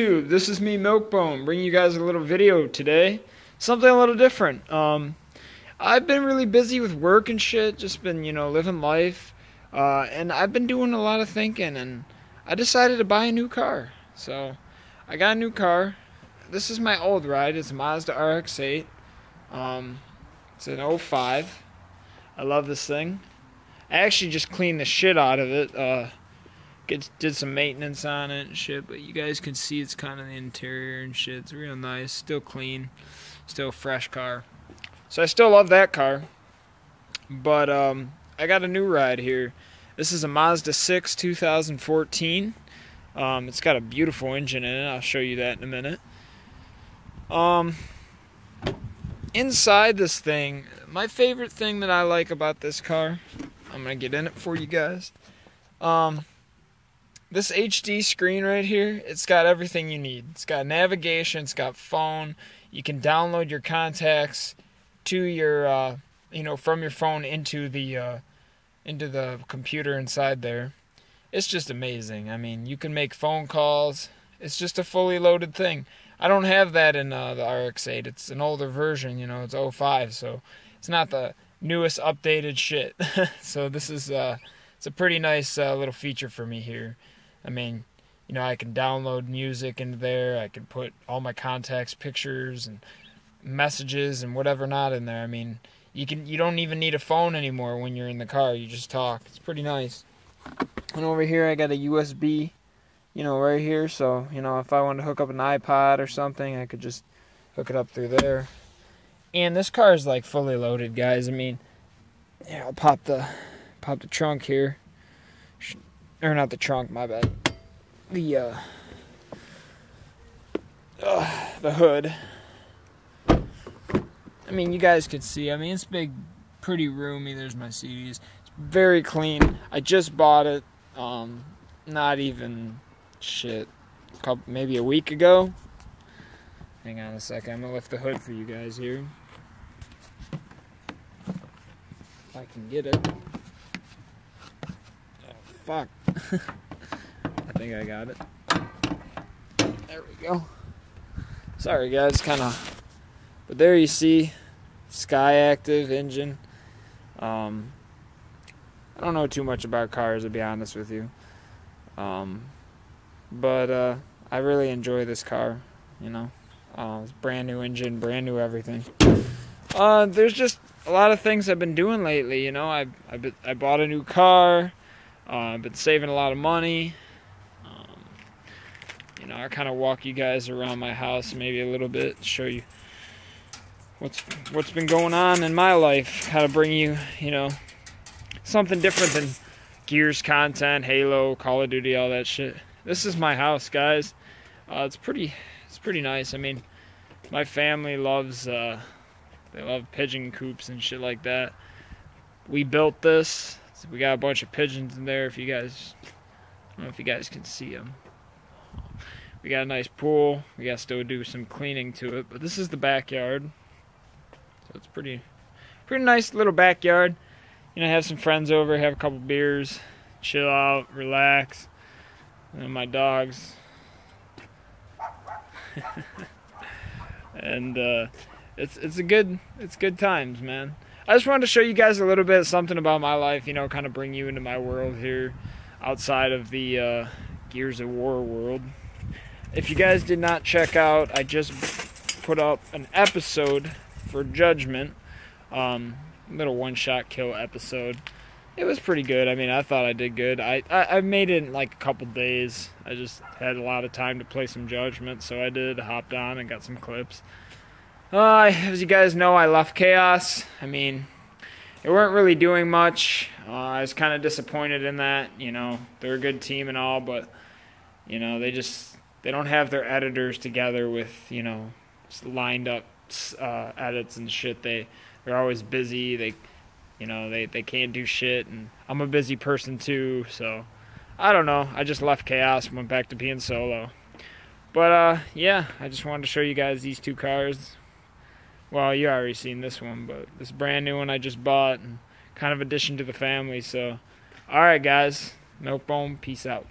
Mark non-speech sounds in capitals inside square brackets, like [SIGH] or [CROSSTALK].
This is me, Milkbone, bringing you guys a little video today. Something a little different. Um, I've been really busy with work and shit, just been, you know, living life. Uh, and I've been doing a lot of thinking, and I decided to buy a new car. So, I got a new car. This is my old ride. It's a Mazda RX-8. Um, it's an 05. I love this thing. I actually just cleaned the shit out of it. Uh, did some maintenance on it and shit, but you guys can see it's kind of the interior and shit. It's real nice, still clean, still fresh car. So I still love that car. But um, I got a new ride here. This is a Mazda 6 2014. Um, it's got a beautiful engine in it. I'll show you that in a minute. Um, inside this thing, my favorite thing that I like about this car, I'm gonna get in it for you guys. Um, this HD screen right here, it's got everything you need. It's got navigation, it's got phone. You can download your contacts to your, uh, you know, from your phone into the, uh, into the computer inside there. It's just amazing. I mean, you can make phone calls. It's just a fully loaded thing. I don't have that in uh, the RX-8. It's an older version, you know, it's 05, so it's not the newest updated shit. [LAUGHS] so this is uh, it's a pretty nice uh, little feature for me here. I mean, you know, I can download music into there. I can put all my contacts, pictures, and messages and whatever not in there. I mean, you can you don't even need a phone anymore when you're in the car. You just talk. It's pretty nice. And over here, I got a USB, you know, right here. So you know, if I wanted to hook up an iPod or something, I could just hook it up through there. And this car is like fully loaded, guys. I mean, yeah, I'll pop the pop the trunk here or not the trunk, my bad. The uh, uh, the hood. I mean, you guys can see. I mean, it's big, pretty roomy. There's my CDs. It's very clean. I just bought it. Um, not even shit. Couple, maybe a week ago. Hang on a second. I'm gonna lift the hood for you guys here. If I can get it. Oh, fuck. [LAUGHS] I think I got it. There we go. Sorry guys, kind of. But there you see, Skyactiv engine. Um, I don't know too much about cars to be honest with you. Um, but uh, I really enjoy this car. You know, uh, it's brand new engine, brand new everything. Uh, there's just a lot of things I've been doing lately. You know, I I, I bought a new car. Uh, been saving a lot of money. Um, you know, I kind of walk you guys around my house maybe a little bit, show you what's what's been going on in my life, how to bring you, you know, something different than Gears content, Halo, Call of Duty, all that shit. This is my house, guys. Uh, it's pretty, it's pretty nice. I mean, my family loves, uh, they love pigeon coops and shit like that. We built this. So we got a bunch of pigeons in there. If you guys, I don't know if you guys can see them. We got a nice pool. We got to still do some cleaning to it, but this is the backyard. So it's pretty, pretty nice little backyard. You know, have some friends over, have a couple beers, chill out, relax. And my dogs. [LAUGHS] and uh, it's it's a good it's good times, man. I just wanted to show you guys a little bit something about my life, you know, kind of bring you into my world here outside of the uh, Gears of War world. If you guys did not check out, I just put up an episode for Judgment, um, little one-shot kill episode. It was pretty good. I mean, I thought I did good. I, I, I made it in like a couple days. I just had a lot of time to play some Judgment, so I did. Hopped on and got some clips. Uh, as you guys know, I left Chaos. I mean, they weren't really doing much. Uh, I was kind of disappointed in that. You know, they're a good team and all, but you know, they just they don't have their editors together with you know lined up uh, edits and shit. They they're always busy. They you know they they can't do shit, and I'm a busy person too. So I don't know. I just left Chaos and went back to being solo. But uh, yeah, I just wanted to show you guys these two cars. Well, you already seen this one, but this brand new one I just bought and kind of addition to the family. So, all right, guys, Milkbone, peace out.